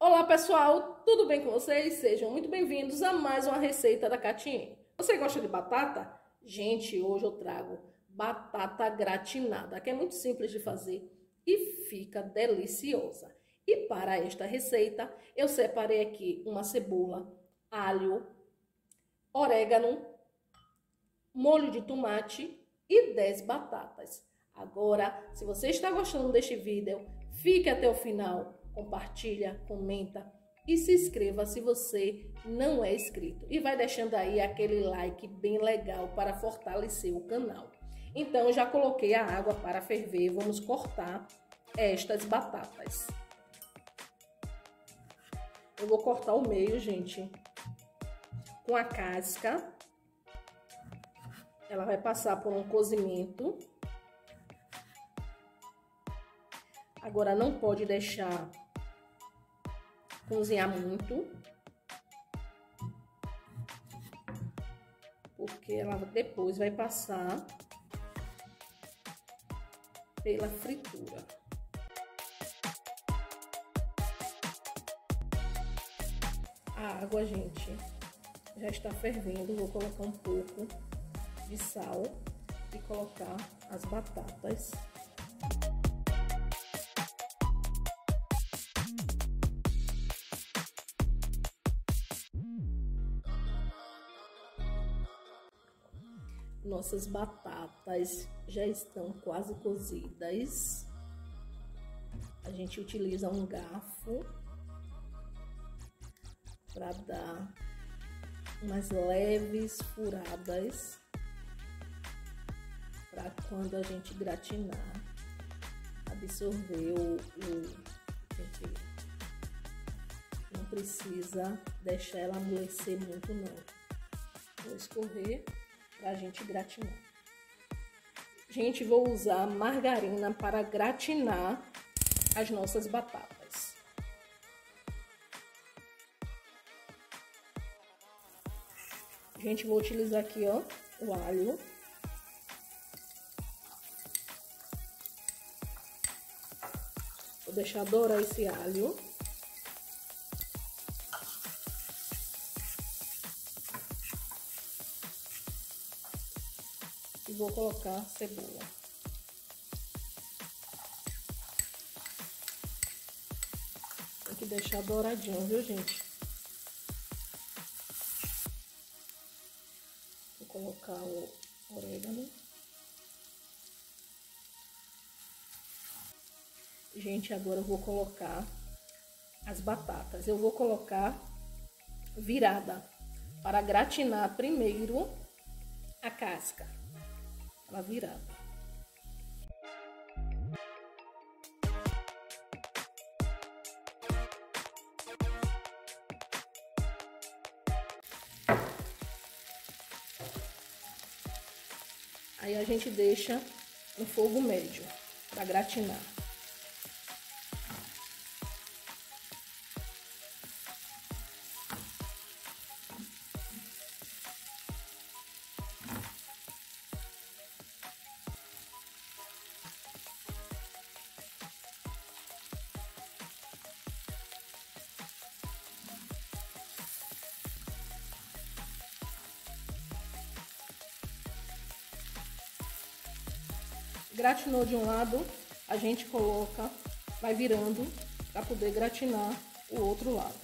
Olá pessoal, tudo bem com vocês? Sejam muito bem-vindos a mais uma receita da Catiene. Você gosta de batata? Gente, hoje eu trago batata gratinada, que é muito simples de fazer e fica deliciosa. E para esta receita, eu separei aqui uma cebola, alho, orégano, molho de tomate e 10 batatas. Agora, se você está gostando deste vídeo, fique até o final compartilha, comenta e se inscreva se você não é inscrito. E vai deixando aí aquele like bem legal para fortalecer o canal. Então, já coloquei a água para ferver. Vamos cortar estas batatas. Eu vou cortar o meio, gente, com a casca. Ela vai passar por um cozimento. Agora, não pode deixar cozinhar muito. Porque ela depois vai passar pela fritura. A água, gente, já está fervendo. Vou colocar um pouco de sal e colocar as batatas. Nossas batatas já estão quase cozidas. A gente utiliza um garfo para dar umas leves furadas para quando a gente gratinar absorver o, o não precisa deixar ela amolecer muito não. Vou escorrer para a gente gratinar. Gente, vou usar margarina para gratinar as nossas batatas. Gente, vou utilizar aqui, ó, o alho. Vou deixar dourar esse alho. Vou colocar cebola. Tem que deixar douradinho, viu, gente? Vou colocar o orégano. Gente, agora eu vou colocar as batatas. Eu vou colocar virada para gratinar primeiro a casca ela virada. Aí a gente deixa no fogo médio para gratinar. Gratinou de um lado, a gente coloca, vai virando para poder gratinar o outro lado.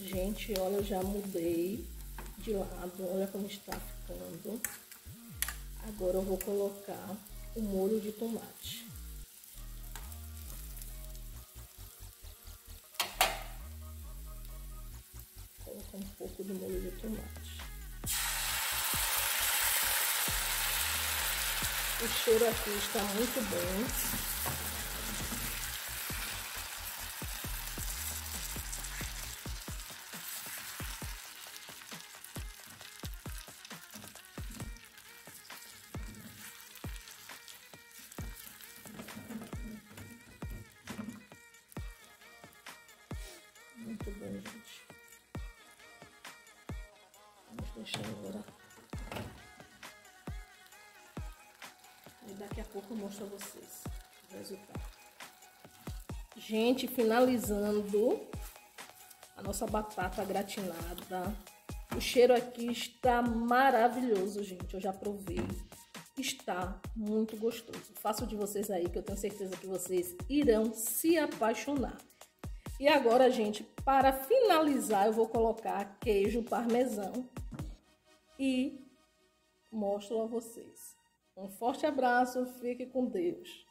Gente, olha, eu já mudei de lado, olha como está ficando. Agora eu vou colocar o molho de tomate. Vou colocar um pouco de molho de tomate. O cheiro aqui está muito bom. Muito bom, gente. Vamos deixar agora daqui a pouco eu mostro a vocês o resultado. Gente, finalizando a nossa batata gratinada. O cheiro aqui está maravilhoso, gente. Eu já provei. Está muito gostoso. Faço de vocês aí que eu tenho certeza que vocês irão se apaixonar. E agora, gente, para finalizar, eu vou colocar queijo parmesão e mostro a vocês. Um forte abraço, fique com Deus.